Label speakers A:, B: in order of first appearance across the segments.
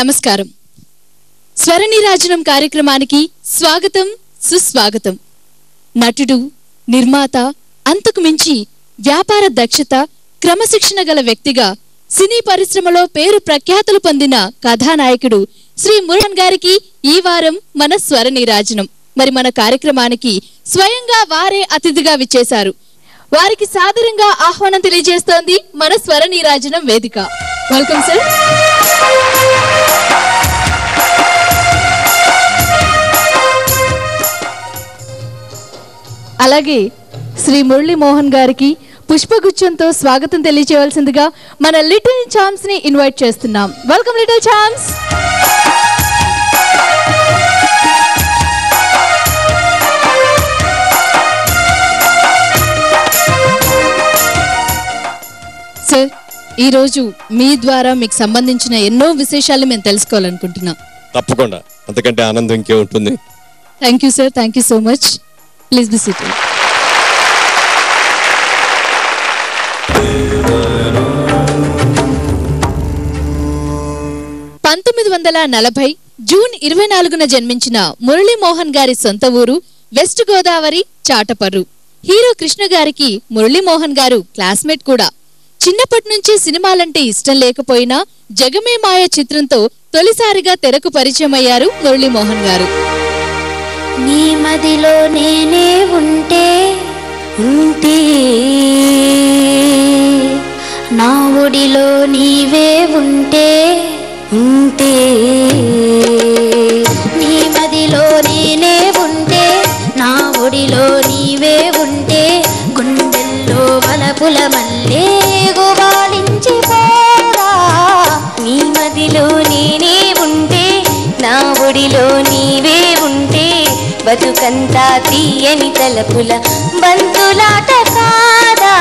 A: నమస్కారం. స్వరనిరాజనం కార్యక్రమానికి స్వాగతం సుస్వాగతం. నటుడు నిర్మాత అంతకు మించి వ్యాపార దక్షత క్రమశిక్షణ గల వ్యక్తిగా సినీ పరిశ్రమలో పేరు ప్రఖ్యాతులు పొందిన కథానాయకుడు శ్రీ మురణ్ గారికి ఈ వారం మన స్వరనిరాజనం మరి మన కార్యక్రమానికి స్వయంగా వారే అతిథిగా విచ్చేశారు. వారికి సాదరంగా ఆహ్వానం తెలియజేస్తోంది మన స్వరనీరాజనం వేదిక. వెల్కమ్ సార్ అలాగే శ్రీ మురళీ మోహన్ గారికి పుష్పగుచ్చంతో స్వాగతం తెలియచేయవలసిందిగా మన లిటిల్ ఛామ్స్ని ఇన్వైట్ చేస్తున్నాం. వెల్కమ్ లిటిల్ ఛామ్స్ సార్ ఈరోజు మీ ద్వారా మీకు సంబంధించిన ఎన్నో విశేషాలు మేము తెలుసుకోవాలనుకుంటున్నాం.
B: తప్పకుండా. అంతకంటే ఆనందం ఇంకే ఉంటుంది
A: thank you sir thank you so much. Please be seated పంతొమ్మిది వందల నలభై జూన్ ఇరవై నాలుగున జన్మించిన మురళీమోహన్ గారి సొంత ఊరు వెస్ట్ గోదావరి చాటపర్రు. హీరో కృష్ణ గారికి మురళీమోహన్ గారు క్లాస్మేట్ కూడా. చిన్నప్పటి నుంచి సినిమాలంటే ఇష్టం లేకపోయినా జగమే మాయ చిత్రంతో తొలిసారిగా తెరకు పరిచయం అయ్యారు మురళీమోహన్ గారు.
C: నీ మదిలో నేనే ఉంటే ఉంటే నా ఒడిలో నీవే ఉంటే ఉంటే నీ మదిలో నేనే ఉంటే నా ఒడిలో నీవే ఉంటే గుండెల్లో వలపుల మల్లే గుబాలించి నీ మదిలో నేనే ఉంటే నా ఒడిలో నీవే బతుకంతా తీయని తలపుల బంతులాట కాదా?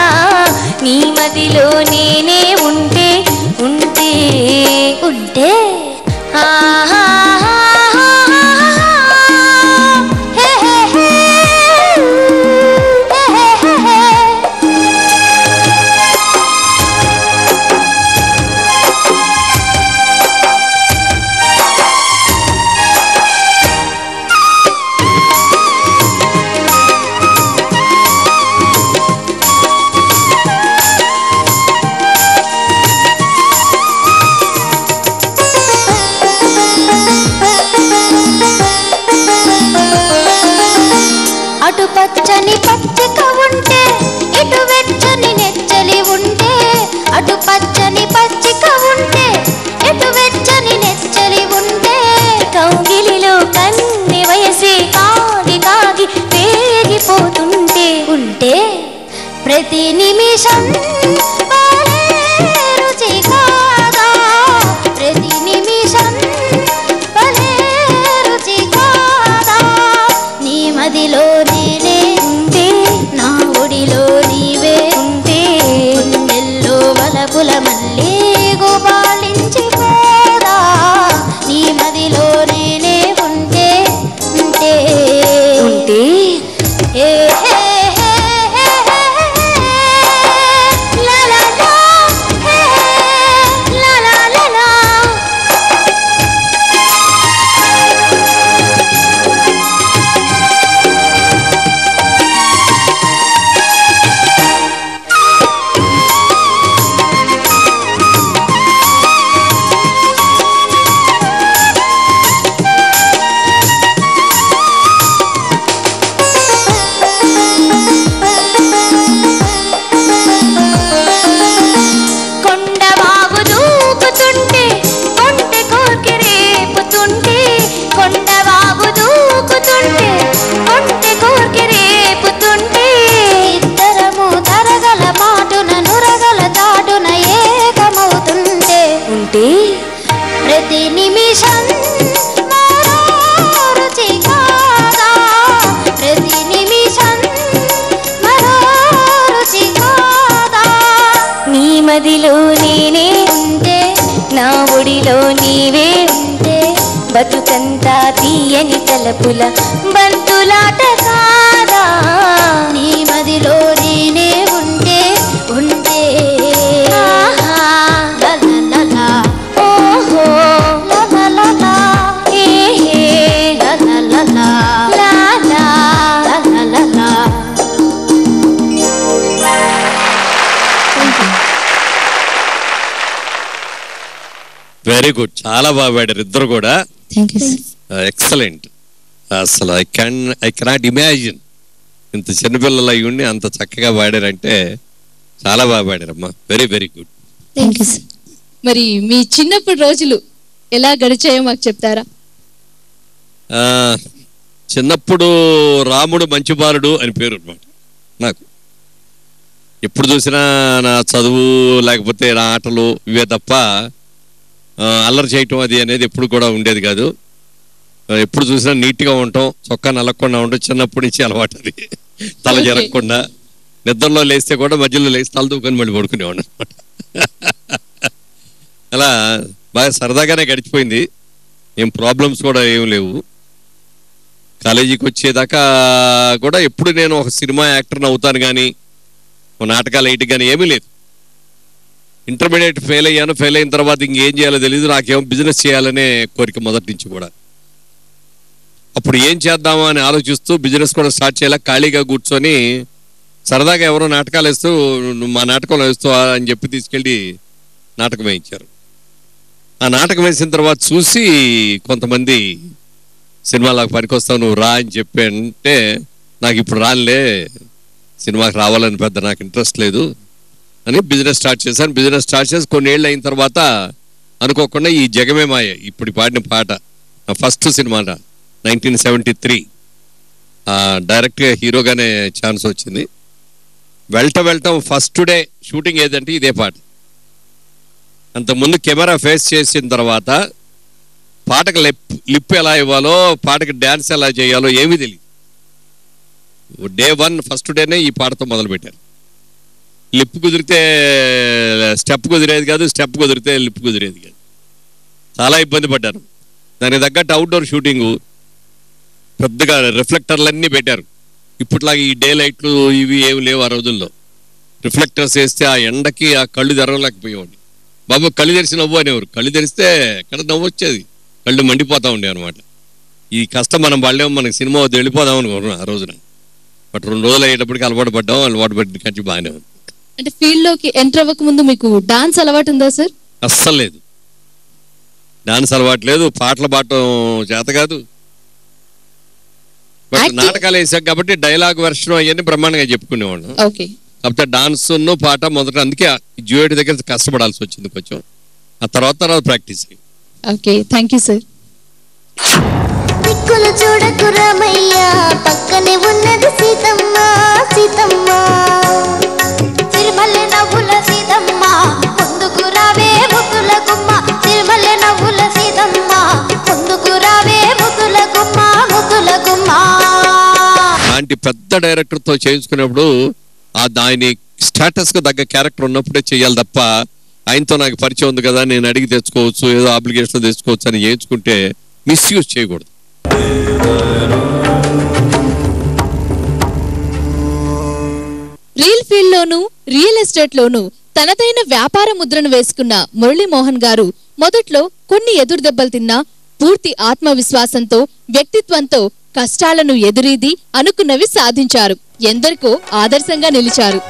C: నీ మదిలో నేనే ఉంటే ఉంటే ఉంటే ఆ పచ్చని పచ్చిక ఉంటే ఇటు వెచ్చని నెచ్చలి ఉంటే అటు పచ్చని పచ్చిక ఉంటే ఇటు వెచ్చని నెచ్చలి ఉంటే. కౌగిలిలో కన్ని వయసి కాగి కాగి వేగిపోతుంటే ఉంటే ప్రతి నిమిషం బంతుల బంతులాట కాదా? నీ మదిలో నేనే ఉంటే ఉంటే.
B: వెరీ గుడ్ చాలా బాగా పాడారు ఇద్దరు కూడా. ఎక్సలెంట్ అసలు I can I cannot imagine ఇంత చిన్నపిల్లలు అయి ఉండి అంత చక్కగా పాడారంటే చాలా బాగా పాడారమ్మా very very good
A: thank you sir మరి మీ చిన్నప్పటి రోజులు ఎలా గడిచాయో మాకు చెప్తారా?
B: ఆ, చిన్నప్పుడు రాముడు మంచి బాలుడు అని పేరు అనమాట నాకు. ఎప్పుడు చూసినా నా చదువు లేకపోతే నా ఆటలు ఇవే తప్ప అల్లరి చేయటం అది అనేది ఎప్పుడు కూడా ఉండేది కాదు. ఎప్పుడు చూసినా నీట్గా ఉండటం చొక్కా నలగకుండా ఉండటం చిన్నప్పటి నుంచి అలవాటు అది. తల. జరగకుండా. నిద్రలో లేస్తే కూడా మధ్యలో లేచి తల దూకొని మళ్ళీ పడుకునేవాడు అనమాట అలా బాగా సరదాగానే గడిచిపోయింది. ఏం ప్రాబ్లమ్స్ కూడా ఏం లేవు. కాలేజీకి వచ్చేదాకా కూడా ఎప్పుడు నేను ఒక సినిమా యాక్టర్ని అవుతాను కానీ ఒక నాటకాలు వేయటం కానీ ఏమీ లేదు. ఇంటర్మీడియట్ ఫెయిల్ అయ్యాను ఫెయిల్ అయిన తర్వాత ఇంకేం చేయాలో తెలియదు నాకేమో బిజినెస్ చేయాలనే కోరిక మొదటి నుంచి కూడా. అప్పుడు ఏం చేద్దామా అని ఆలోచిస్తూ బిజినెస్ కూడా స్టార్ట్ చేయాలి? ఖాళీగా కూర్చొని సరదాగా ఎవరో నాటకాలు వేస్తూ "నువ్వు మా నాటకంలో వేస్తూ అని చెప్పి తీసుకెళ్ళి నాటకం వేయించారు. ఆ నాటకం వేసిన తర్వాత చూసి కొంతమంది సినిమాలకు పనికొస్తావు నువ్వు రా అని చెప్పి అంటే నాకు ఇప్పుడు రానులే సినిమాకి రావాలని పెద్ద నాకు ఇంట్రెస్ట్ లేదు అని బిజినెస్ స్టార్ట్ చేశాను. బిజినెస్ స్టార్ట్ చేసి కొన్ని ఏళ్ళు అయిన తర్వాత అనుకోకుండా ఈ జగమే మాయ. ఇప్పుడు పాడిన పాట నా first cinema nineteen seventy three. డైరెక్ట్గా హీరోగానే ఛాన్స్ వచ్చింది. వెళ్ళటం వెళ్ళటం ఫస్ట్ డే షూటింగ్ ఏదంటే ఇదే పాట. అంతకుముందు కెమెరా ఫేస్ చేసిన తర్వాత పాటకు లిప్ లిప్ ఎలా ఇవ్వాలో పాటకి డ్యాన్స్ ఎలా చేయాలో ఏమీ తెలియదు డే వన్ ఫస్ట్ డేనే ఈ పాటతో మొదలుపెట్టారు. లిప్ కుదిరితే స్టెప్ కుదిరేది కాదు స్టెప్ కుదిరితే లిప్ కుదిరేది కాదు. చాలా ఇబ్బంది పడ్డాను. దానికి తగ్గట్టు అవుట్డోర్ షూటింగు పెద్దగా రిఫ్లెక్టర్లన్నీ పెట్టారు. ఇప్పట్లాగా ఈ డే లైట్లు ఇవి ఏమి లేవు ఆ రోజుల్లో. రిఫ్లెక్టర్స్ వేస్తే ఆ ఎండకి ఆ కళ్ళు తెరవలేకపోయేవాడిని. బాబు కళ్ళు తెరిచి నవ్వు అనేవారు. కళ్ళు తెరిస్తే ఎక్కడ నవ్వు వచ్చేది. కళ్ళు మండిపోతా ఉండే అనమాట ఈ కష్టం మనం పడలేము మనకి సినిమా వద్దు వెళ్ళిపోదాం అనుకున్నాం ఆ రోజున. బట్ రెండు రోజులు అయ్యేటప్పటికి అలవాటు పడ్డాం అలవాటు పడిన కంచి బాగానే ఉంది.
A: అంటే ఫీల్డ్లోకి ఎంటర్ అవ్వక ముందు మీకు డాన్స్ అలవాటు ఉందా సార్?
B: అస్సలు లేదు. డాన్స్ అలవాటు లేదు పాటలు పాడటం చేత కాదు. బట్ నాటకాలు వేసాం కాబట్టి డైలాగ్ వెర్షన్ అవన్నీ బ్రహ్మాండంగా చెప్పుకునేవాళ్ళం.
A: ఓకే
B: కాకపోతే డాన్స్ పాట మొదట అందుకే జ్యూయేట్ దగ్గర కష్టపడాల్సి వచ్చింది కొంచెం. ఆ తర్వాత తర్వాత ప్రాక్టీస్ అయ్యింది
A: ఓకే థ్యాంక్ యూ సార్
C: దిక్కులు చూడకు రామయ్య పక్కనే ఉన్నది సీతమ్మ సీతమ్మ. సిరిమల్లె నవ్వుల సీతమ్మ ముందుకు రావే ముద్దుల గుమ్మ. సిరిమల్లె నవ్వుల సీతమ్మ ముందుకు రావే ముద్దుల గుమ్మ ముద్దుల గుమ్మ.
B: అలాంటి పెద్ద డైరెక్టర్తో చేయించుకున్నప్పుడు ఆ దాని స్టేటస్కు తగ్గ క్యారెక్టర్ ఉన్నప్పుడే చేయాలి తప్ప ఆయనతో నాకు పరిచయం ఉంది కదా నేను అడిగి తెచ్చుకోవచ్చు ఏదో అప్లికేషన్ తెచ్చుకోవచ్చు అని చేయించుకుంటే మిస్యూజ్ చేయకూడదు.
A: రియల్ ఫీల్డ్ లోను రియల్ ఎస్టేట్ లోను తనదైన వ్యాపార ముద్రను వేసుకున్న మురళీమోహన్ గారు మొదట్లో కొన్ని ఎదురు దెబ్బలు తిన్నా పూర్తి ఆత్మవిశ్వాసంతో వ్యక్తిత్వంతో కష్టాలను ఎదురీది అనుకున్నవి సాధించారు. ఎందరికో ఆదర్శంగా నిలిచారు.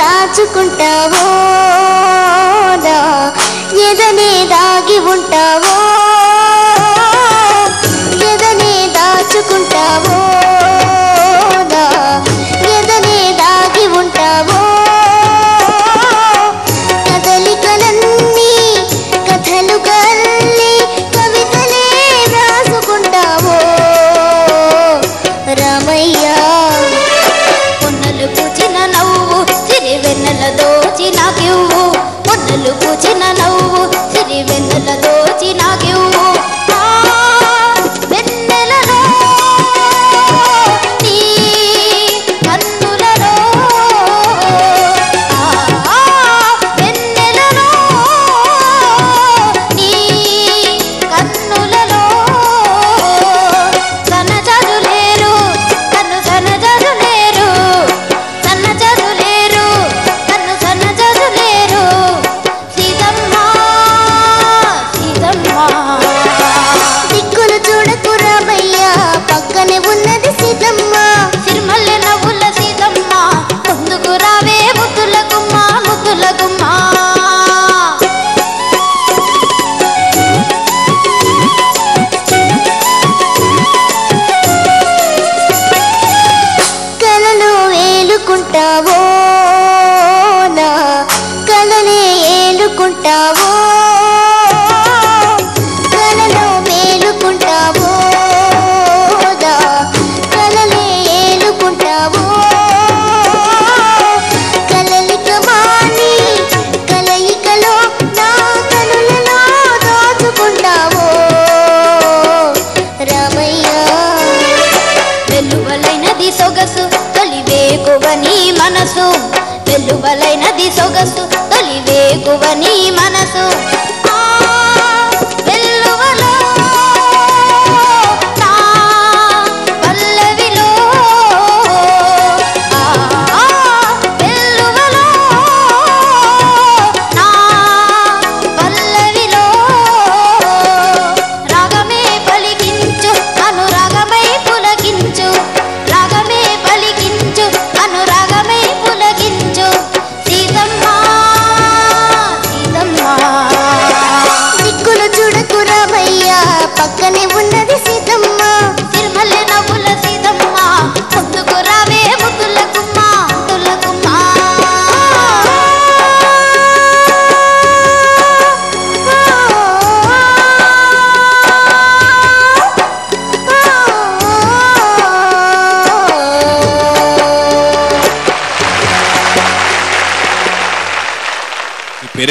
C: దాచుకుంటావో?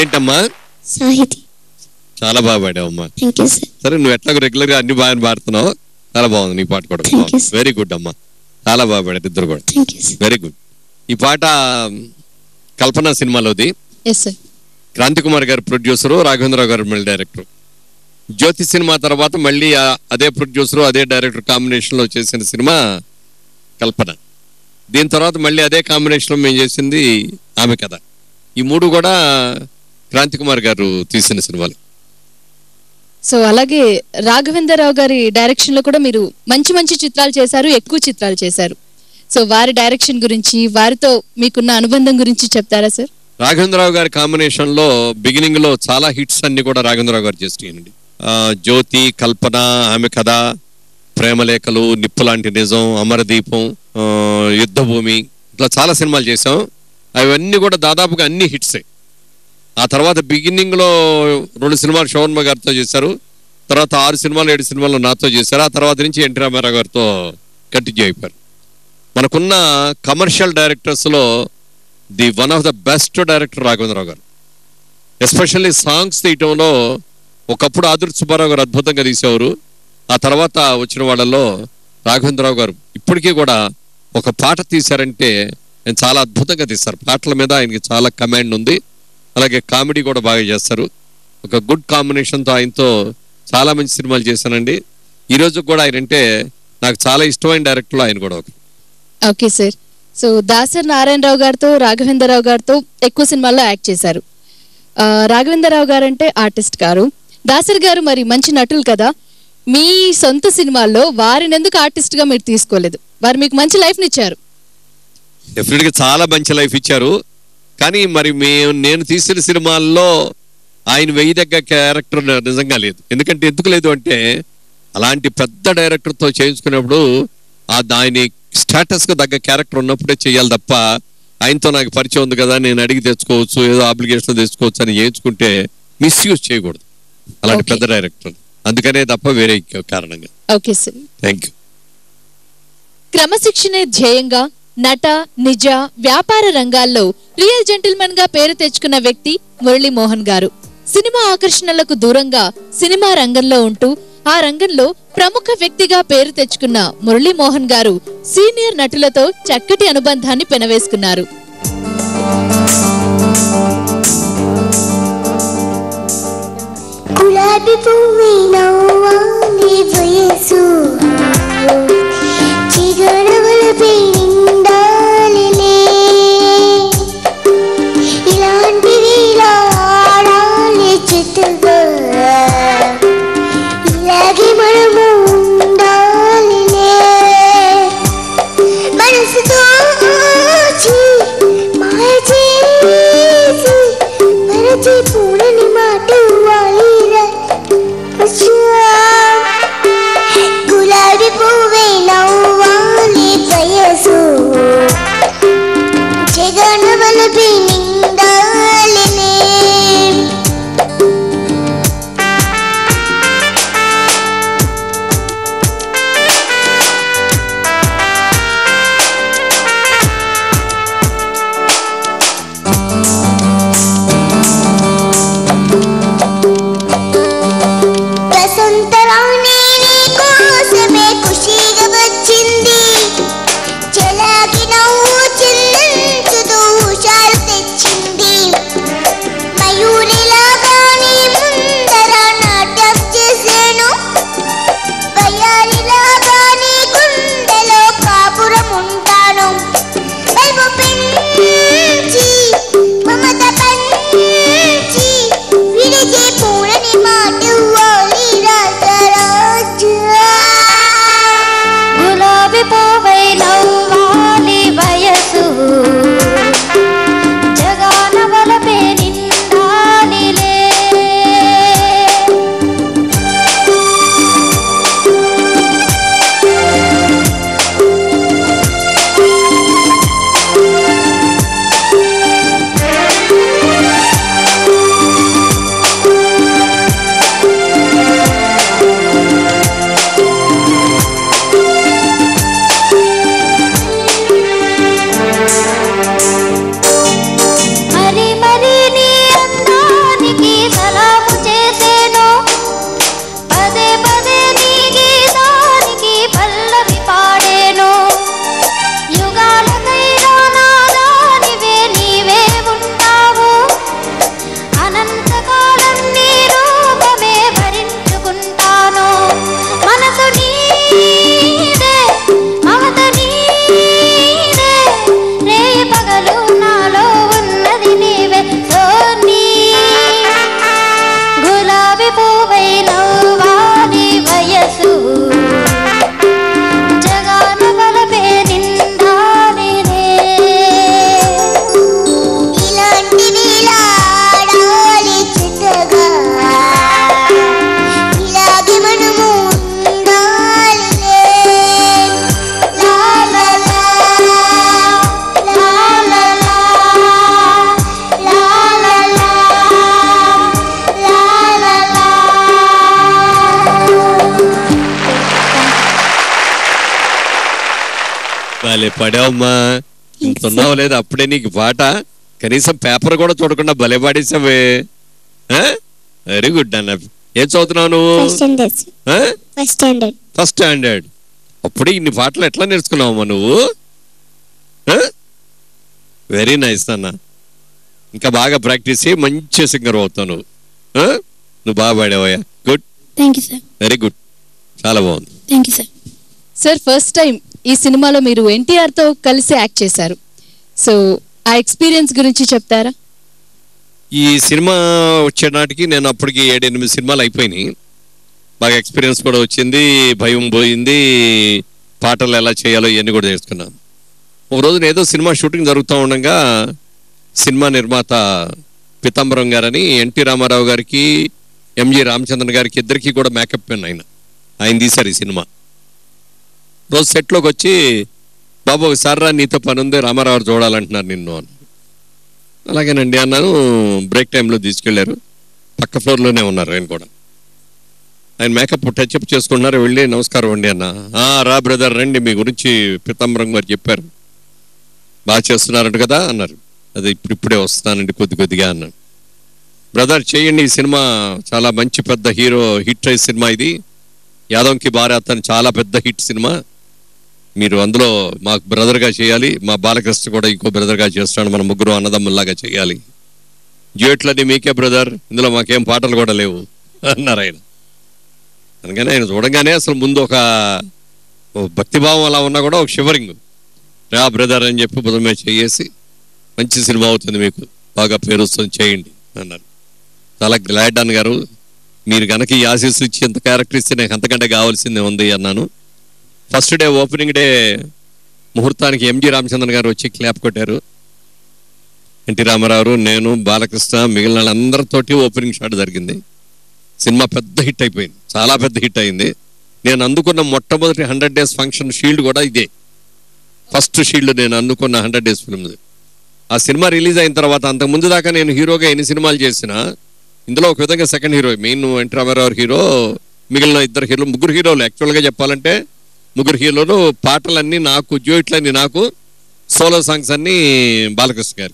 B: పేరేంటమ్మా
D: సాహితి.
B: చాలా బాగా పాడావమ్మా.
D: సార్
B: సరే నువ్వు ఎట్లాగో రెగ్యులర్గా అన్ని బాగా పాడుతున్నావు. చాలా బాగుంది నీ పాట కూడా.
D: Thank you, sir.
B: Very good అమ్మా. చాలా బాగా పాడారు ఇద్దరు కూడా. వెరీ గుడ్ ఈ పాట కల్పన సినిమాలోది. క్రాంతి కుమార్ గారు ప్రొడ్యూసరు రాఘవేంద్రరావు గారు మళ్ళీ డైరెక్టర్. జ్యోతి సినిమా తర్వాత మళ్ళీ అదే ప్రొడ్యూసరు అదే డైరెక్టర్ కాంబినేషన్లో చేసిన సినిమా కల్పన. దీని తర్వాత మళ్ళీ అదే కాంబినేషన్లో మేము చేసింది ఆమె కథ. ఈ మూడు కూడా క్రాంతి కుమార్ గారు తీసిన సినిమాలు.
A: సో అలాగే రాఘవేంద్రరావు గారి డైరెక్షన్లో కూడా మీరు మంచి మంచి చిత్రాలు చేశారు ఎక్కువ చిత్రాలు చేశారు. సో వారి డైరెక్షన్ గురించి వారితో మీకున్న అనుబంధం గురించి చెప్తారా సార్
B: రాఘవేంద్రరావు గారి కాంబినేషన్లో బిగినింగ్లో చాలా హిట్స్ అన్ని కూడా రాఘవేంద్రరావు గారు చేస్తున్నాయండి. జ్యోతి కల్పన ఆమె కథ ప్రేమలేఖలు నిప్పు లాంటి నిజం అమరదీపం యుద్ధభూమి ఇట్లా చాలా సినిమాలు చేసాం అవన్నీ కూడా దాదాపుగా అన్ని హిట్సే ఆ తర్వాత బిగిన్నింగ్లో రెండు సినిమాలు శోభన్మ గారితో చేశారు. తర్వాత ఆరు సినిమాలు ఏడు సినిమాలు నాతో చేశారు. ఆ తర్వాత నుంచి ఎన్టీ రామారావు గారితో కంటిన్యూ అయిపోయారు. మనకున్న కమర్షియల్ డైరెక్టర్స్లో the one of the best director Raghavendra Rao గారు. ఎస్పెషల్లీ సాంగ్స్ తీయటంలో ఒకప్పుడు ఆదుర్ సుబ్బారావు గారు అద్భుతంగా తీసేవారు. ఆ తర్వాత వచ్చిన వాళ్ళలో రాఘవేంద్రరావు గారు ఇప్పటికీ కూడా ఒక పాట తీశారంటే ఆయన చాలా అద్భుతంగా తీస్తారు పాటల మీద ఆయనకి చాలా కమాండ్ ఉంది. అలాగే కామెడీ కూడా బాగా చేస్తారు. ఒక గుడ్ కాంబినేషన్తో ఆయనతో చాలా మంచి సినిమాలు చేశానండి. ఈ రోజు కూడా ఆయన అంటే నాకు చాలా ఇష్టమైన డైరెక్టర్లో ఆయన కూడా ఒకరు.
A: Okay sir. So Dasari Narayana Rao గారితో రాఘవేంద్రరావు గారితో ఎక్కువ సినిమాల్లో యాక్ట్ చేశారు. రాఘవేంద్రరావు గారు అంటే ఆర్టిస్ట్ గారు. దాసర్ గారు మరి మంచి నటులు కదా. మీ సొంత సినిమాల్లో వారిని ఎందుకు ఆర్టిస్ట్గా మీరు తీసుకోలేదు? వారు మీకు మంచి లైఫ్ ఇచ్చారు.
B: డెఫినెట్గా చాలా మంచి లైఫ్ ఇచ్చారు. కానీ మరి మేము నేను తీసిన సినిమాల్లో ఆయన వెయ్యి దగ్గర క్యారెక్టర్ నిజంగా లేదు. ఎందుకంటే ఎందుకు లేదు అంటే అలాంటి పెద్ద డైరెక్టర్తో చేయించుకున్నప్పుడు ఆ దాని స్టేటస్కు తగ్గ క్యారెక్టర్ ఉన్నప్పుడే చేయాలి తప్ప ఆయనతో నాకు పరిచయం ఉంది కదా నేను అడిగి తెచ్చుకోవచ్చు ఏదో అప్లికేషన్ తెచ్చుకోవచ్చు అని చేయించుకుంటే మిస్యూజ్ చేయకూడదు. అలాంటి. పెద్ద డైరెక్టర్. అందుకనే తప్ప వేరే కారణంగా.
A: ఓకే సార్
B: థ్యాంక్ యూ
A: క్రమశిక్షణే ధ్యేయంగా నట నిజ వ్యాపార రంగాల్లో రియల్ జెంటిల్మన్గా పేరు తెచ్చుకున్న వ్యక్తి మురళీమోహన్ గారు. సినిమా ఆకర్షణలకు దూరంగా సినిమా రంగంలో ఉంటూ ఆ రంగంలో ప్రముఖ వ్యక్తిగా పేరు తెచ్చుకున్న మురళీమోహన్ గారు సీనియర్ నటులతో చక్కటి అనుబంధాన్ని పెనవేసుకున్నారు.
D: గులాబీ పువ్వి
B: భలే పడావమ్మా. ఇంత ఉన్నావు లేదు? అప్పుడే నీకు పాట కనీసం పేపర్ కూడా చూడకుండా భలే పాడేసావే వెరీ గుడ్ అన్న ఏం చదువుతున్నావు నువ్వు?
E: First standard first standard
B: first standard అప్పుడే ఇన్ని పాటలు ఎట్లా నేర్చుకున్నావమ్మా నువ్వు? వెరీ నైస్ అన్న ఇంకా బాగా ప్రాక్టీస్ చేయి మంచి సింగర్ అవుతావు నువ్వు. ఆ? నువ్వు బాగా పాడావయ్యా. Good
E: thank you sir
B: very good చాలా బాగుంది.
E: Thank you sir
A: sir first time ఈ సినిమాలో మీరు ఎన్టీఆర్తో కలిసి యాక్ట్ చేశారు. సో ఆ ఎక్స్పీరియన్స్ గురించి చెప్తారా?
B: ఈ సినిమా వచ్చే నాటికి నేను అప్పటికి ఏడెనిమిది సినిమాలు అయిపోయినాయి. బాగా ఎక్స్పీరియన్స్ కూడా వచ్చింది భయం పోయింది పాటలు ఎలా చేయాలో ఇవన్నీ కూడా నేర్చుకున్నాను ఒక రోజున ఏదో సినిమా షూటింగ్ జరుగుతూ ఉండగా సినిమా నిర్మాత పితాంబరం గారని ఎన్టీ రామారావు గారికి ఎంజి రామచంద్రన్ గారికి ఇద్దరికి కూడా మేకప్ పెన్ ఆయన ఆయన తీశారు ఈ సినిమా. రోజు సెట్లోకి వచ్చి బాబు ఒకసారి రా నీతో పని ఉంది రామారావు చూడాలంటున్నారు నిన్ను అని. అలాగేనండి అన్నాను. బ్రేక్ టైంలో తీసుకెళ్ళారు. పక్క ఫ్లోర్లోనే ఉన్నారు ఆయన కూడా. ఆయన మేకప్ టచ్అప్ చేసుకున్నారు వెళ్ళి నమస్కారం అండి అన్న. రా బ్రదర్ రండి మీ గురించి పితాంబరం గారు చెప్పారు. బాగా చేస్తున్నారంట కదా అన్నారు. అదే ఇప్పుడు ఇప్పుడే వస్తానండి కొద్ది కొద్దిగా అన్నాను బ్రదర్ చేయండి ఈ సినిమా చాలా మంచి పెద్ద హీరో హిట్ అయ్యే సినిమా ఇది. యాదవ్కి భార్య అతను చాలా పెద్ద హిట్ సినిమా. మీరు అందులో మాకు బ్రదర్గా చేయాలి మా బాలకృష్ణ కూడా ఇంకో బ్రదర్గా చేస్తున్నాడు మన ముగ్గురు అన్నదమ్ముల్లాగా చేయాలి. డ్యూయట్లన్నీ మీకే బ్రదర్ ఇందులో మాకేం పాటలు కూడా లేవు అన్నారు ఆయన. అందుకని ఆయన చూడగానే అసలు ముందు ఒక భక్తిభావం అలా ఉన్నా కూడా ఒక షివరింగ్ రా బ్రదర్ అని చెప్పి బుధమే చేసి మంచి సినిమా అవుతుంది మీకు బాగా పేరు వస్తుంది చేయండి అన్నారు. చాలా గ్లాడ్ అన్న గారు మీరు కనుక ఈ ఆశీస్సు ఇచ్చి ఎంత క్యారెక్టర్ ఇస్తే నాకు అంతకంటే కావాల్సిందే ఉంది అన్నాను. ఫస్ట్ డే ఓపెనింగ్ డే ముహూర్తానికి ఎంజి రామచంద్రన్ గారు వచ్చి క్లాప్ కొట్టారు. ఎన్టీ రామారావు నేను బాలకృష్ణ మిగిలిన వాళ్ళందరితోటి ఓపెనింగ్ షాట్ జరిగింది. సినిమా పెద్ద హిట్ అయిపోయింది. చాలా పెద్ద హిట్ అయింది. నేను అందుకున్న మొట్టమొదటి హండ్రెడ్ డేస్ ఫంక్షన్ షీల్డ్ కూడా ఇదే. ఫస్ట్ షీల్డ్ నేను అందుకున్న హండ్రెడ్ డేస్ ఫిల్మ్ ఆ సినిమా రిలీజ్ అయిన తర్వాత అంతకు ముందు దాకా నేను హీరోగా ఎన్ని సినిమాలు చేసినా ఇందులో ఒక విధంగా second hero main NT Rama Rao hero మిగిలిన ఇద్దరు హీరో ముగ్గురు హీరోలు యాక్చువల్గా చెప్పాలంటే ముగ్గురు హీరోలు పాటలన్నీ నాకు జ్యూట్లన్నీ నాకు సోలో సాంగ్స్ అన్నీ బాలకృష్ణ గారు.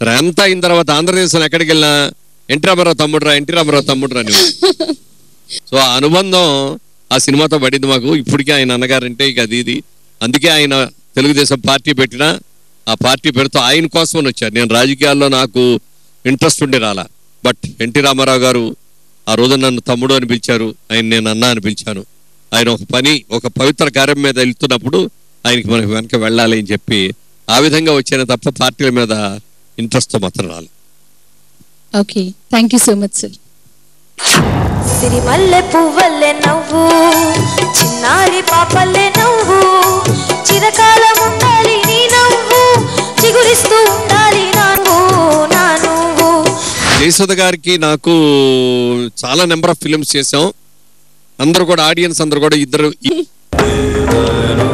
B: సరే అంతా అయిన తర్వాత ఆంధ్రదేశం ఎక్కడికి వెళ్ళినా ఎన్టీ రామారావు తమ్ముడురా ఎన్టీ రామారావు తమ్ముడురా అని సో ఆ అనుబంధం ఆ సినిమాతో పడింది మాకు. ఇప్పటికే ఆయన అన్నగారంటే ఇక అది ఇది. అందుకే ఆయన తెలుగుదేశం పార్టీ పెట్టిన ఆ పార్టీ పెడుతూ ఆయన కోసం వచ్చారు. నేను రాజకీయాల్లో నాకు ఇంట్రెస్ట్ ఉండే రాలా. బట్ ఎన్టీ రామారావు గారు ఆ రోజు నన్ను తమ్ముడు అని పిలిచారు. ఆయన నేను అన్న అని పిలిచాను. ఆయన ఒక పని ఒక పవిత్ర కార్యం మీద వెళ్తున్నప్పుడు ఆయనకి మనకి వెనక వెళ్ళాలి అని చెప్పి ఆ విధంగా వచ్చాను తప్ప పార్టీల మీద ఇంట్రెస్ట్తో మాత్రం రాలి
A: okay thank you so much sir
F: సిరిమల్లె పువ్వల్లె నవ్వు చిన్నారి పాపల్లె నవ్వు చిరకాలం ఉండాలి నీ నవ్వు చిగురిస్తూ ఉండాలి నా నువ్వు నా నువ్వు.
B: జయసుధ గారికి నాకు చాలా నెంబర్ ఆఫ్ ఫిలిమ్స్ చేసాం అందరూ కూడా ఆడియన్స్ అందరూ కూడా ఇద్దరు